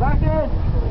Bakit?